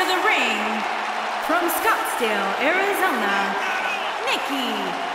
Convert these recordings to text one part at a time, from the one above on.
to the ring from Scottsdale, Arizona, Nikki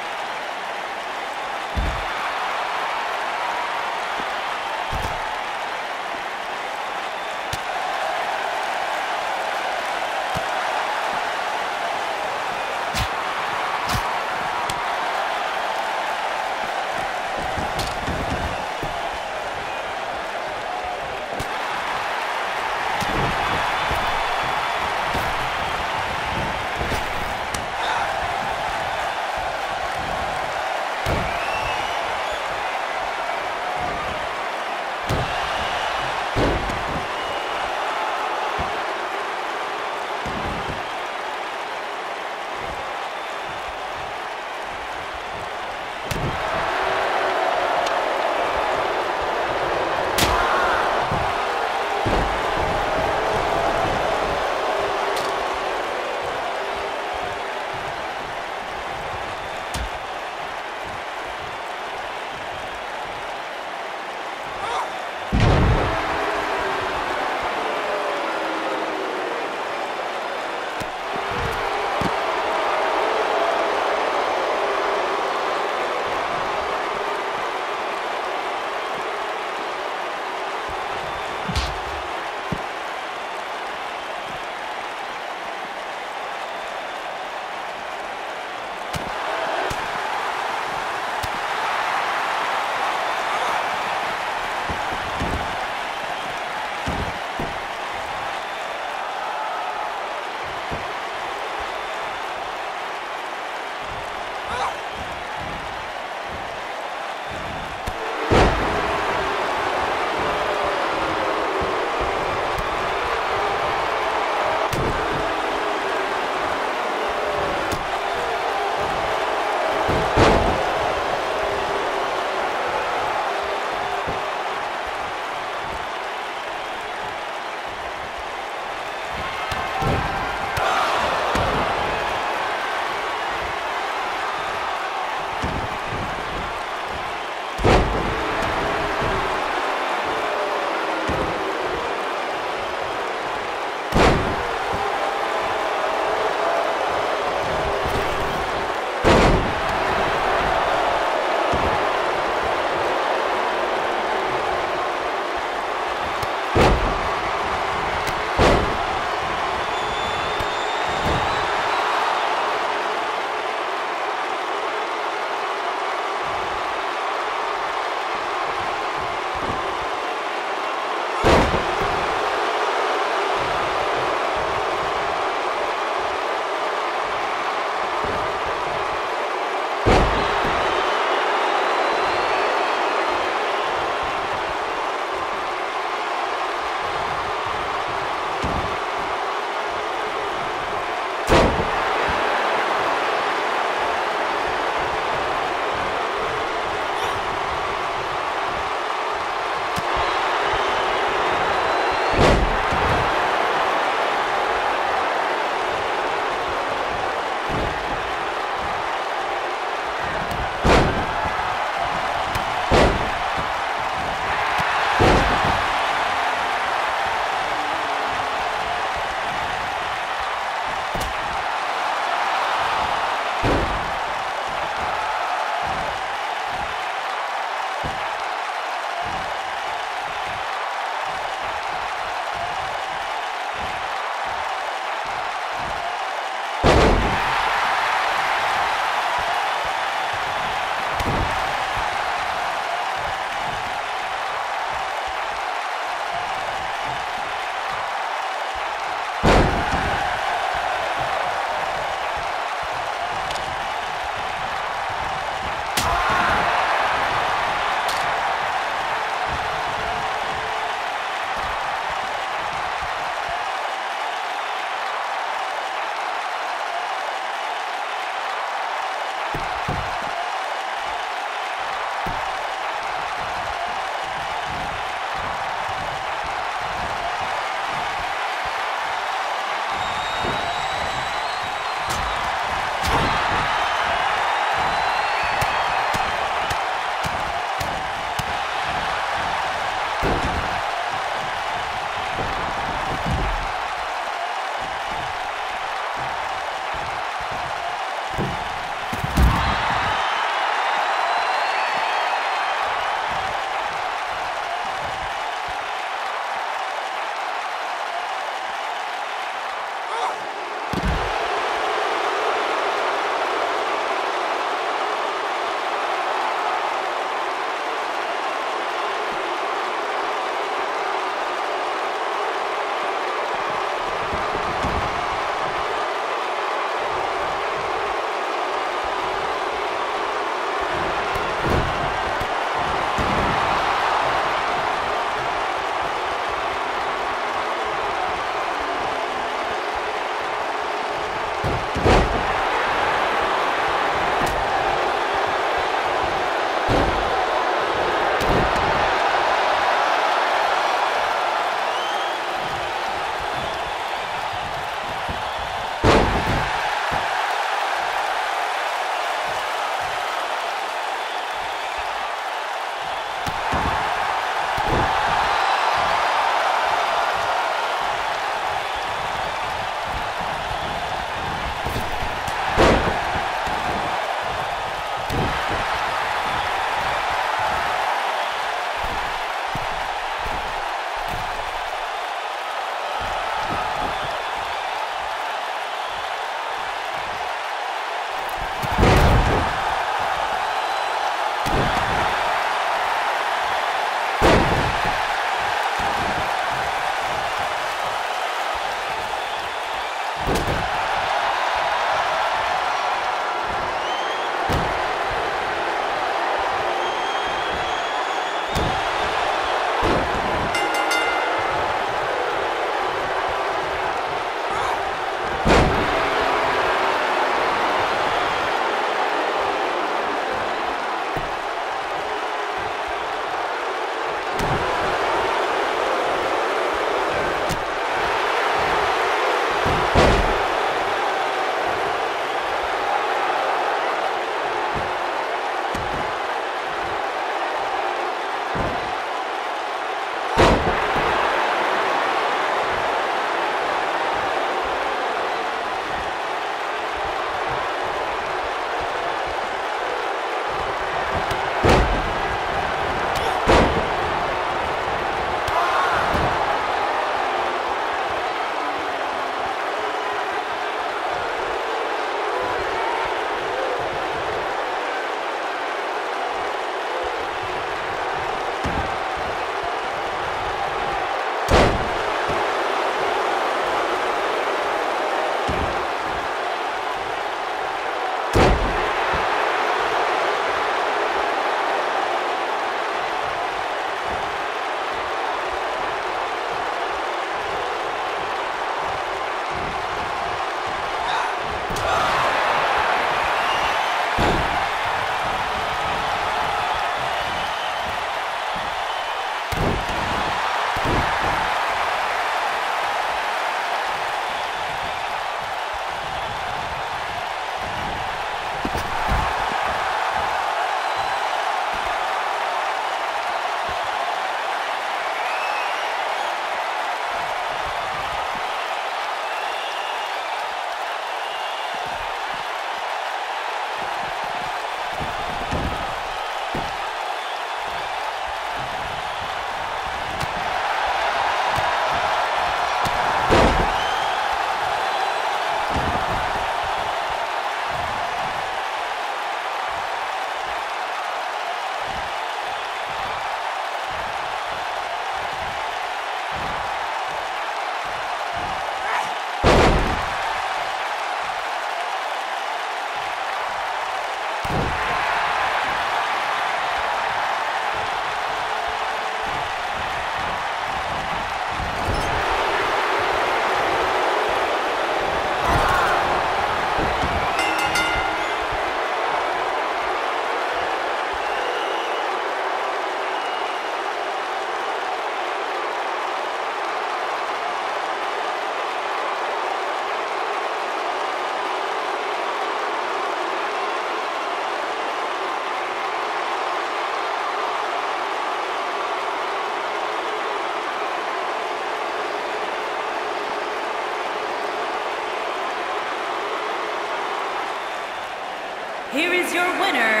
your winner.